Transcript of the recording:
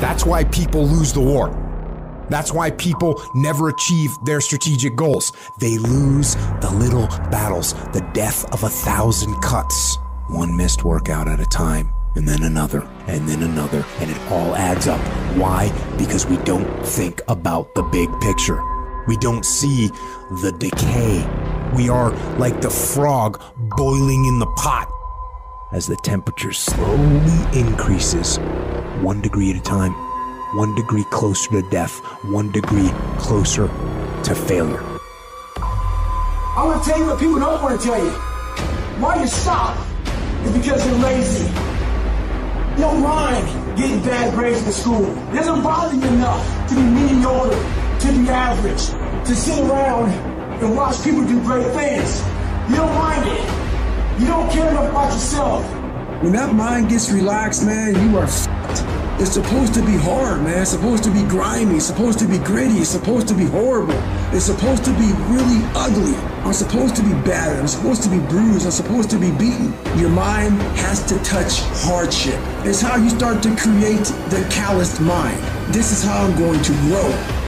That's why people lose the war. That's why people never achieve their strategic goals. They lose the little battles, the death of a thousand cuts, one missed workout at a time, and then another, and then another, and it all adds up. Why? Because we don't think about the big picture. We don't see the decay. We are like the frog boiling in the pot as the temperature slowly increases, one degree at a time, one degree closer to death, one degree closer to failure. I want to tell you what people don't want to tell you. Why you stop is because you're lazy. You don't mind getting bad grades in school. It doesn't bother you enough to be mediocre, to be average, to sit around and watch people do great things. You don't mind it. You don't care enough about yourself. When that mind gets relaxed, man, you are f***ed. It's supposed to be hard, man. It's supposed to be grimy. It's supposed to be gritty. It's supposed to be horrible. It's supposed to be really ugly. I'm supposed to be battered. I'm supposed to be bruised. I'm supposed to be beaten. Your mind has to touch hardship. It's how you start to create the calloused mind. This is how I'm going to grow.